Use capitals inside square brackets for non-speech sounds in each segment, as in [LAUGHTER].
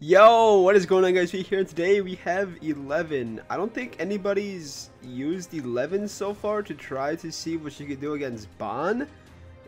Yo, what is going on guys? We here today we have 11. I don't think anybody's used 11 so far to try to see what she could do against Ban.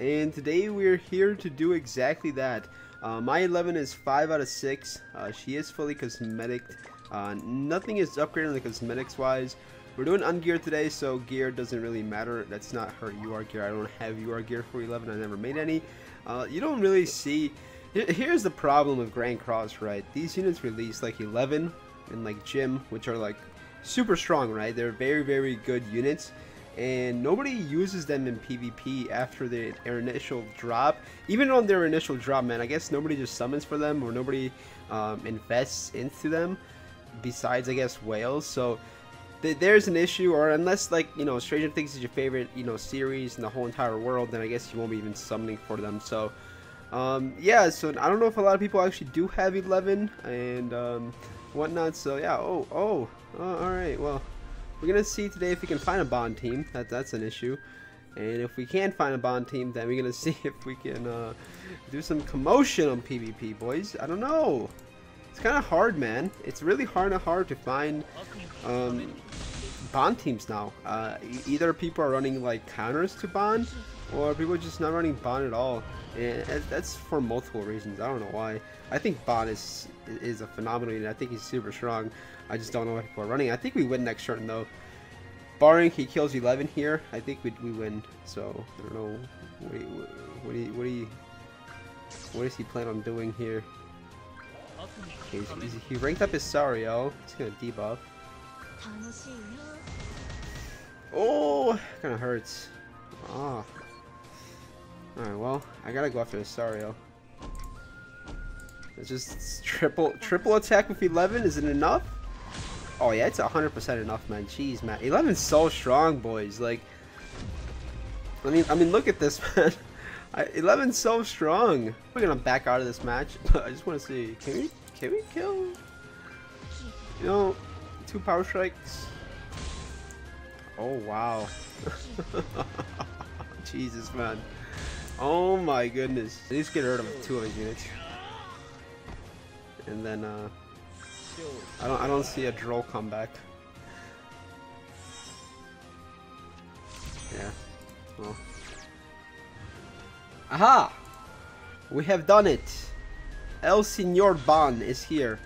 And today we're here to do exactly that. Uh, my 11 is 5 out of 6. Uh, she is fully cosmetic. Uh, nothing is upgraded on the cosmetics wise. We're doing ungear today, so gear doesn't really matter. That's not her UR gear. I don't have UR gear for 11. I never made any. Uh, you don't really see Here's the problem with Grand Cross, right? These units release like 11 and like Jim, which are like super strong, right? They're very, very good units. And nobody uses them in PvP after their, their initial drop. Even on their initial drop, man, I guess nobody just summons for them or nobody um, invests into them besides, I guess, whales. So th there's an issue, or unless, like, you know, Stranger Things is your favorite, you know, series in the whole entire world, then I guess you won't be even summoning for them. So um, yeah, so I don't know if a lot of people actually do have 11 and um, whatnot. So yeah, oh, oh, oh all right. Well, we're gonna see today if we can find a Ban team. That that's an issue. And if we can't find a Ban team, then we're gonna [LAUGHS] see if we can uh, do some commotion on PvP, boys. I don't know. It's kind of hard, man. It's really hard and hard to find um, Ban teams now. Uh, either people are running like counters to Ban, or people just not running Ban at all. And that's for multiple reasons. I don't know why. I think Ban is is a phenomenal unit. I think he's super strong. I just don't know what people are running. I think we win next turn though. Barring he kills 11 here, I think we, we win. So I don't know what do you, what do you, what do you, what is he plan on doing here? Okay, he's, he ranked up his Sario. He's gonna debuff. Oh, kind of hurts. Ah. Alright, well, I gotta go after Sario. It's just triple triple attack with 11. Is it enough? Oh yeah, it's 100% enough, man. Jeez, man. 11's so strong, boys. Like, I mean, I mean, look at this, [LAUGHS] man. 11's so strong. We're gonna back out of this match. [LAUGHS] But I just want to see. Can we? Can we kill? You know, two power strikes. Oh wow. [LAUGHS] Jesus, man. Oh my goodness. At least get rid of two of his units. And then uh I don't I don't see a droll comeback. Yeah. Well. Aha! We have done it! El Senor Ban is here.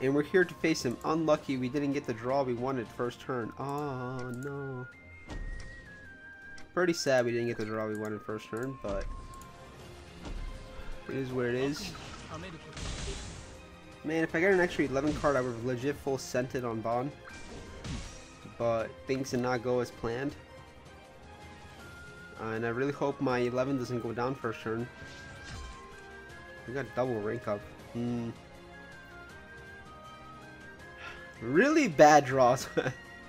And we're here to face him. Unlucky we didn't get the draw we wanted first turn. Oh no. Pretty sad we didn't get the draw we wanted first turn, but it is what it is. Man, if I got an extra 11 card, I would have legit full scented on Ban. But things did not go as planned. Uh, and I really hope my 11 doesn't go down first turn. We got double rank up. Hmm. Really bad draws.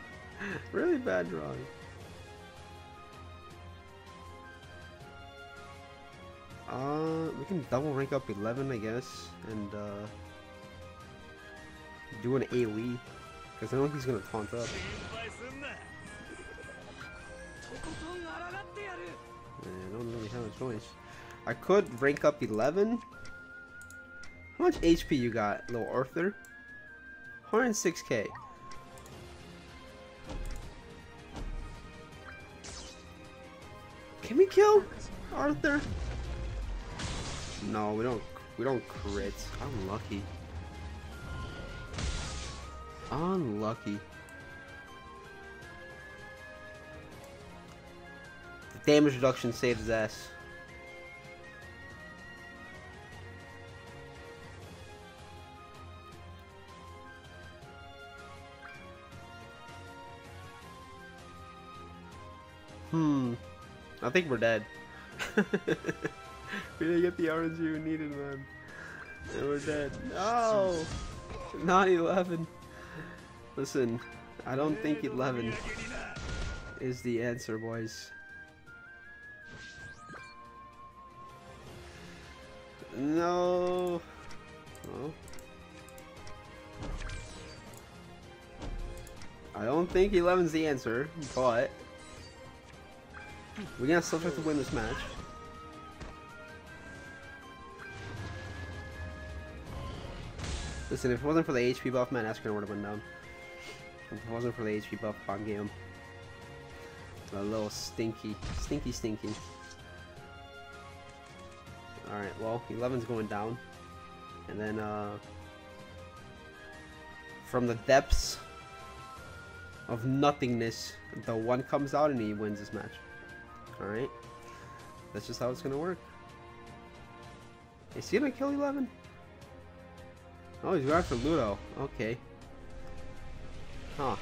[LAUGHS] really bad draws. Uh, we can double rank up 11, I guess, and uh, do an AoE, because I know he's gonna taunt up. I don't really have a choice. I could rank up 11. How much HP you got, little Arthur? 106k. Can we kill Arthur? No, we don't. We don't crit. Unlucky. Unlucky. The damage reduction saved his ass. Hmm. I think we're dead. [LAUGHS] [LAUGHS] we didn't get the RNG we needed, man. And we're dead. No! [LAUGHS] Not 11. Listen, I don't think 11 is the answer, boys. No. I don't think 11's the answer, but we're gonna still have to win this match. Listen, if it wasn't for the HP buff, man, Eskrin would have went down. If it wasn't for the HP buff on game. A little stinky. Stinky, stinky. Alright, well, 11's going down. And then, uh... From the depths of nothingness, the one comes out and he wins this match. Alright? That's just how it's gonna work. Is he gonna kill 11? Oh, he's going for Ludo. Okay. Huh.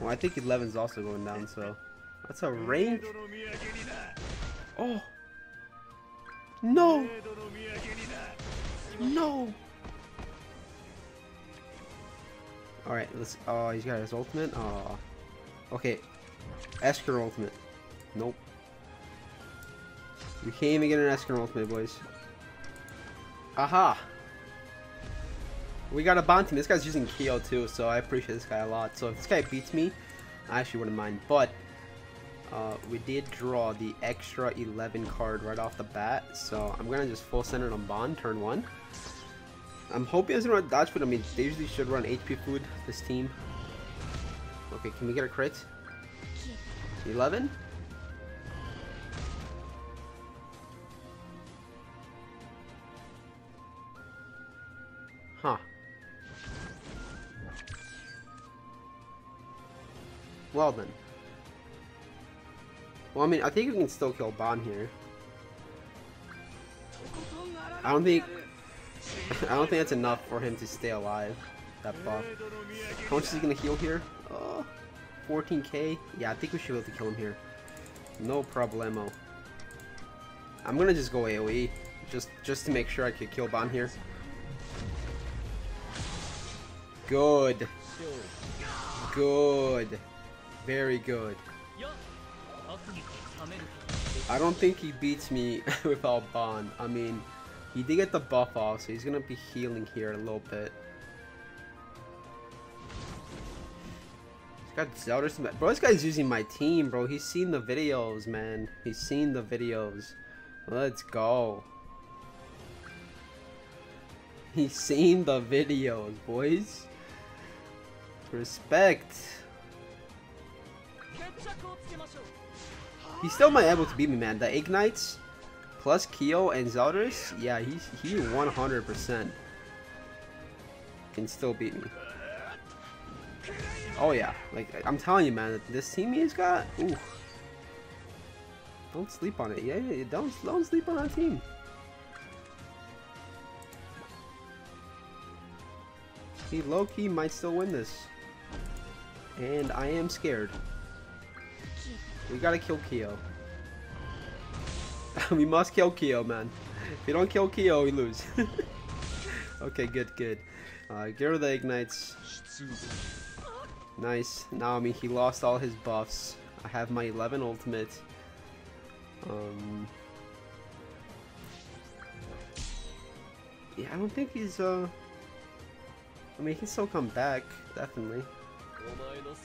Well, I think 11's also going down, so... That's a rank? Oh! No! No! Alright, let's... Oh, he's got his ultimate? Oh. Okay. Esker ultimate. Nope. We can't even get an Esker ultimate, boys. Aha! We got a Ban team. This guy's using Kyo too, so I appreciate this guy a lot. So if this guy beats me, I actually wouldn't mind. But uh, we did draw the extra 11 card right off the bat, so I'm gonna just full center on Ban, turn one. I'm hoping he doesn't run dodge food. I mean, they usually should run HP food. This team. Okay, can we get a crit? 11. Huh. Well then. Well, I mean, I think we can still kill Ban here. I don't think... [LAUGHS] I don't think that's enough for him to stay alive. That buff. How much is he gonna heal here? Uh, 14k? Yeah, I think we should be able to kill him here. No problemo. I'm gonna just go AoE. Just, just to make sure I could kill Ban here. Good. Good. Very good. I don't think he beats me [LAUGHS] without Ban. I mean, he did get the buff off, so he's gonna be healing here a little bit. He's got Zelda. Bro, this guy's using my team, bro. He's seen the videos, man. He's seen the videos. Let's go. He's seen the videos, boys. Respect. He still might able to beat me, man. The Ignites plus Kyo and Zeldris, yeah, he's he 100% can still beat me. Oh yeah, like I'm telling you, man, this team he's got, ooh. Don't sleep on it. Yeah, yeah, don't don't sleep on our team. He low key might still win this, and I am scared. We gotta kill Kyo. [LAUGHS] we must kill Kyo, man. If you don't kill Kyo, we lose. [LAUGHS] okay, good, good. Uh, the ignites. Nice. Now, I mean, he lost all his buffs. I have my 11 ultimate. Um, yeah, I don't think he's, uh... I mean, he can still come back, definitely.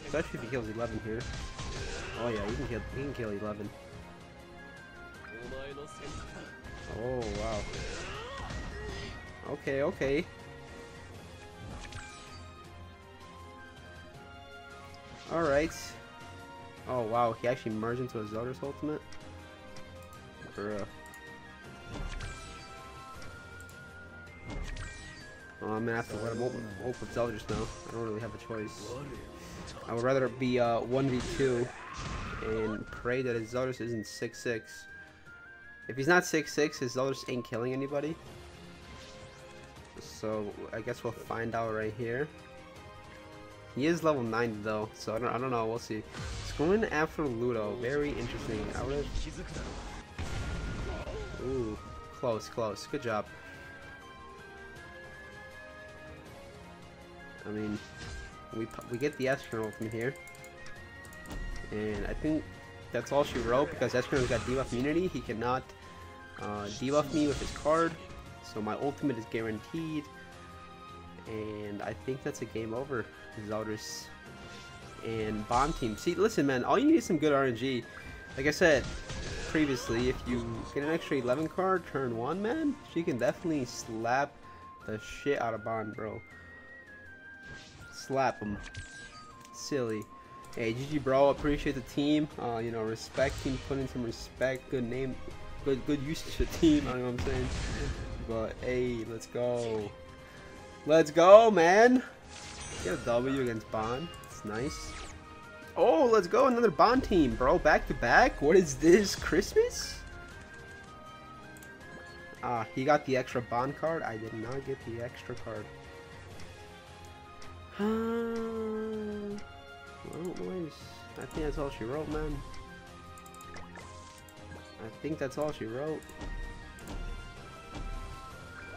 Especially if he kills 11 here. Oh yeah, he can kill, he can kill 11. Oh, wow. Okay, okay. Alright. Oh, wow, he actually merged into a Zeldris ultimate? Bruh. I'm gonna have to let him open, open Zeldris now. I don't really have a choice. I would rather be uh, 1v2 and pray that his Zeldris isn't 6-6. If he's not 6'6", his Zeldris ain't killing anybody. So I guess we'll find out right here. He is level 9 though, so I don't, I don't know, we'll see. He's going after Ludo, very interesting. I would Ooh, close, close. Good job. I mean, we we get the Esper from here. And I think that's all she wrote because Eskrino's got debuff immunity. He cannot uh, debuff me with his card. So my ultimate is guaranteed. And I think that's a game over. Zeldris and Bomb Team. See, listen, man, all you need is some good RNG. Like I said, previously, if you get an extra 11 card turn 1, man, she can definitely slap the shit out of Ban, bro. Slap him. Silly. Hey, GG, bro. Appreciate the team. Uh, you know, respect team, put in some respect. Good name, good good usage of team. I know what I'm saying. But hey, let's go. Let's go, man. Get a W against Ban. It's nice. Oh, let's go. Another Ban team, bro. Back to back. What is this? Christmas? Ah, he got the extra Ban card. I did not get the extra card. Uh, well, nice. I think that's all she wrote, man. I think that's all she wrote.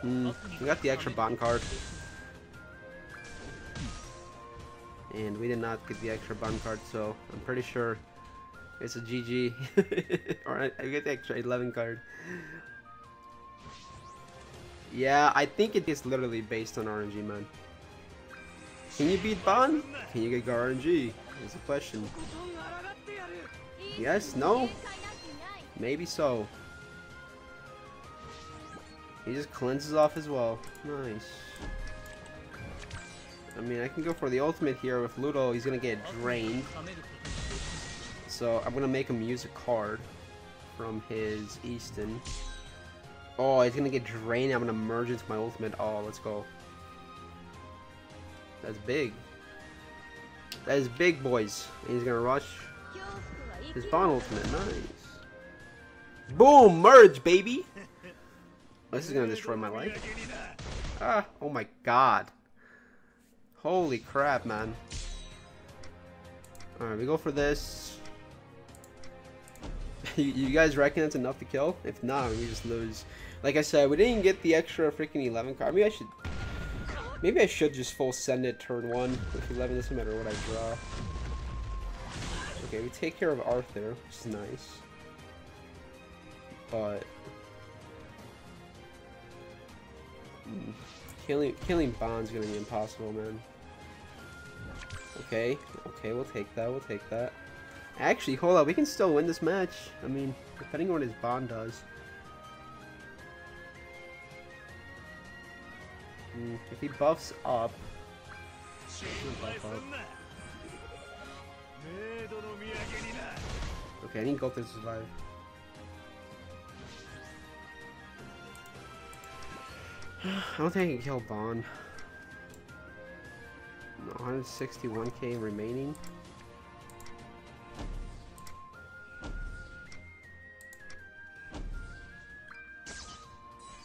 Hmm, we got the extra Ban card. And we did not get the extra Ban card, so I'm pretty sure it's a GG. [LAUGHS] or I get the extra 11 card. Yeah, I think it is literally based on RNG, man. Can you beat Ban? Can you get RNG? Is the question. Yes? No? Maybe so. He just cleanses off as well. Nice. I mean, I can go for the ultimate here with Ludo. He's gonna get drained. So I'm gonna make him use a card from his Easton. Oh, he's gonna get drained. I'm gonna merge into my ultimate. Oh, let's go. That's big. That is big, boys. He's gonna rush his Ban ultimate. Nice. Boom! Merge, baby! [LAUGHS] This is gonna destroy my life. Ah, oh my god. Holy crap, man. Alright, we go for this. [LAUGHS] you, you guys reckon it's enough to kill? If not, we just lose. Like I said, we didn't get the extra freaking 11 card. Maybe I should... Maybe I should just full send it turn 1 with 11. Doesn't matter what I draw. Okay, we take care of Arthur, which is nice. But... Hmm, killing, killing Ban's gonna be impossible, man. Okay, okay, we'll take that, we'll take that. Actually, hold up, we can still win this match. I mean, depending on what his Ban does. Mm, if he buffs up, buff up. Okay, I need Gold to survive. [SIGHS] I don't think I can kill Ban. 161k remaining.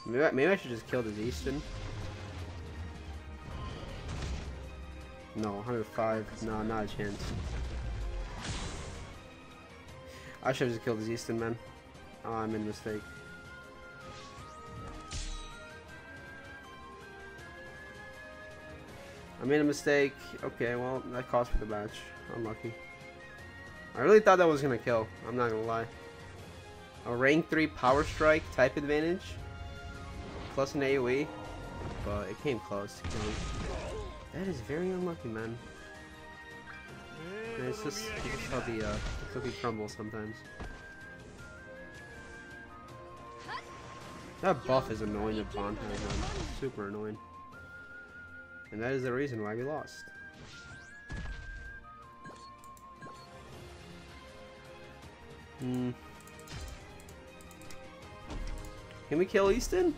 Maybe I, maybe I should just kill the Easton. No, 105. No, not a chance. I should have just killed the Easton, man. Oh, I made a mistake. I made a mistake. Okay, well, that cost me the match. Unlucky. I really thought that was going to kill. I'm not going to lie. A rank 3 power strike type advantage. Plus an AoE. But it came close to killing. That is very unlucky, man. it's just, it's just how the, uh, the cookie crumbles sometimes. That buff is annoying at Ban has, man. Super annoying. And that is the reason why we lost. Hmm. Can we kill Easton?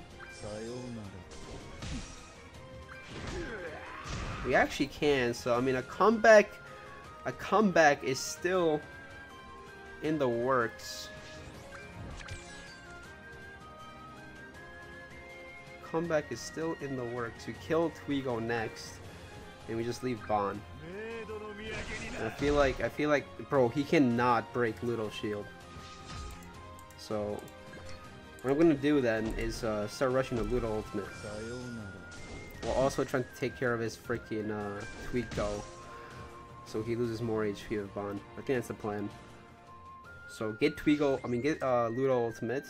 We actually can, so I mean a comeback a comeback is still in the works. Comeback is still in the works. We kill Twigo next, and we just leave. And I feel like I feel like bro, he cannot break Ludo Shield. So what I'm gonna do then is uh, start rushing the Ludo Ultimate. While also trying to take care of his freaking uh. So he loses more HP with Ban. I think that's the plan. So get Twigo, I mean get uh, Ludo Ultimate.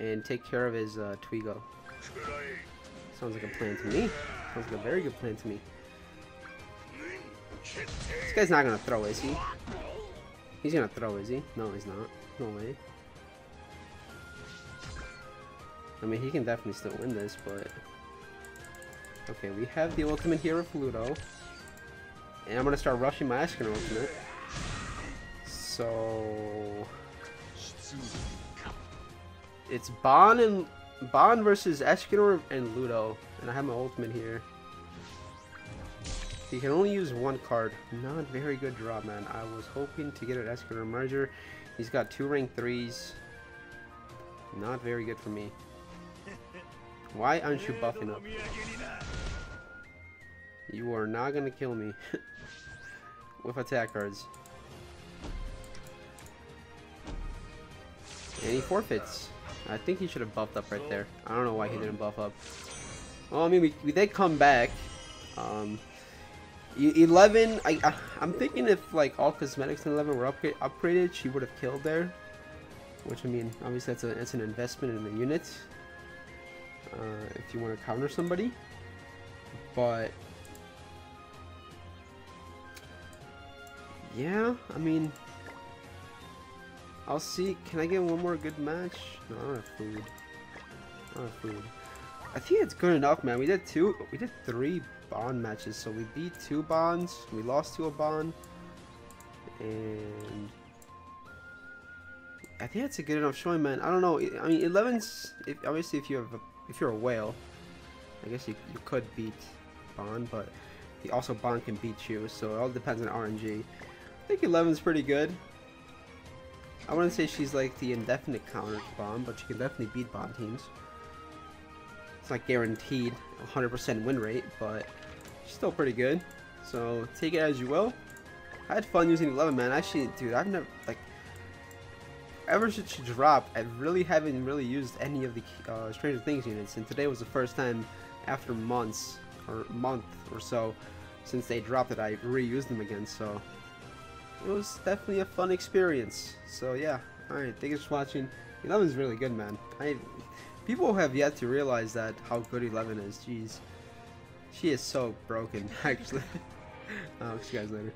And take care of his uh, Twigo. Sounds like a plan to me. Sounds like a very good plan to me. This guy's not gonna throw, is he? He's gonna throw, is he? No, he's not. No way. I mean, he can definitely still win this, but... Okay, we have the ultimate here of Ludo. And I'm gonna start rushing my Escanor ultimate. So... It's Ban and... Ban versus Escanor and Ludo. And I have my ultimate here. He can only use one card. Not very good draw, man. I was hoping to get an Escanor merger. He's got two rank 3s. Not very good for me. Why aren't you buffing up? You are not gonna kill me [LAUGHS] with attack cards. And he forfeits. I think he should have buffed up right there. I don't know why he didn't buff up. Well, I mean, we, we did come back. Um, 11, I, I, am thinking if like all cosmetics in 11 were upgrade, upgraded, she would have killed there. Which I mean, obviously that's, a, that's an investment in the unit. Uh, if you want to counter somebody. But yeah, I mean, I'll see. Can I get one more good match? No, I don't have food. I don't have food. I think it's good enough, man. We did two. We did three Ban matches. So we beat two Bans. We lost to a Ban. And I think that's a good enough showing, man. I don't know. I mean, 11's if, obviously if you have a, if you're a whale, I guess you you could beat Ban, but also Ban can beat you. So it all depends on RNG. Think 11's pretty good. I wouldn't say she's like the indefinite counter to Ban, but she can definitely beat bomb teams. It's not guaranteed 100% win rate, but she's still pretty good. So take it as you will. I had fun using 11 man. Actually, dude, I've never like ever since she dropped, I really haven't really used any of the uh, Stranger Things units, and today was the first time after months or month or so since they dropped it, I reused them again. So it was definitely a fun experience. So yeah, all right, thanks for watching. 11 is really good, man. I people have yet to realize that how good 11 is. Jeez, she is so broken, [LAUGHS] actually. I'll see you guys later.